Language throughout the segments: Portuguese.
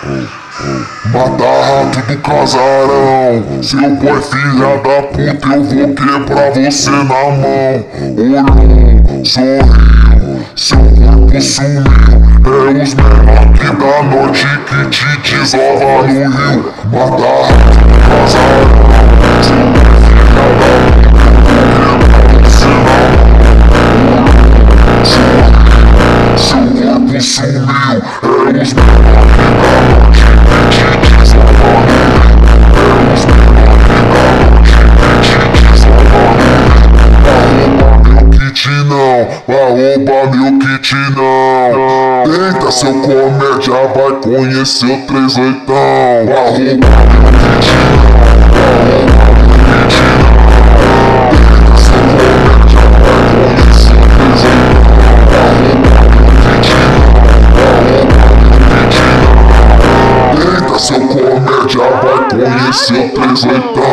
Mata rato do casarão. Seu boy filha da puta Eu vou quebrar você na mão. Olhou, sorriu Seu corpo sumiu. É os menor que da noite Que te desova no rio. Mata rato do casarão Arroba meu kit não. Tenta seu comédia, vai conhecer o três oitão. Arroba meu kit não. Arroba meu kit não Tenta seu comédia, vai Arroba meu kit não. Seu comédia, vai conhecer o três oitão.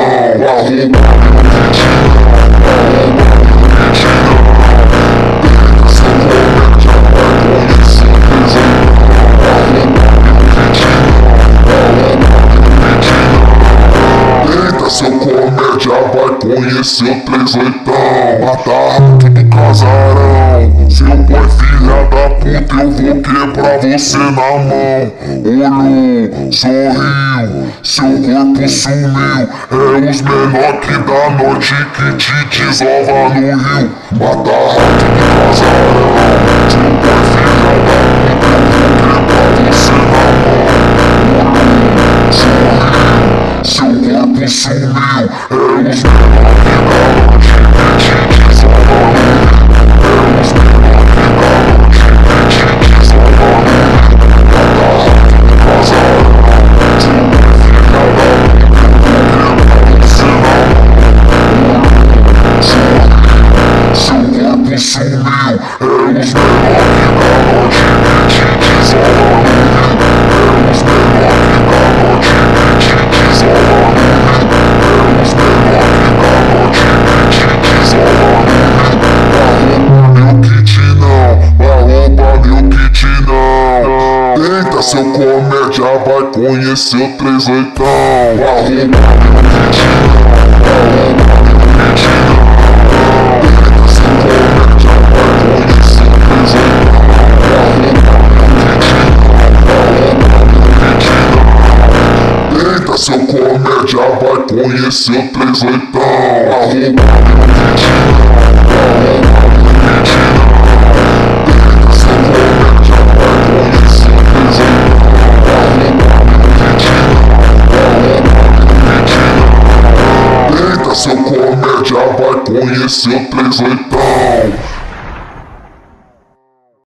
Arroba conhecer o três oitão Matar rato do casarão. Seu boy filha da puta eu vou quebrar você na mão. Olhou, sorriu, seu corpo sumiu. É os menor que da noite que te desova no rio. Matar rato do casarão. Seu boy filha da puta eu vou quebrar você na mão. Olhou, sorriu, seu corpo sumiu É os menor que da noite que te desova no rio É comédia, vai conhecer o três oitão. Arroba meu kit não, arroba meu kit não Tenta seu comédia, vai conhecer o três oitão seu comédia, vai conhecer o três oitão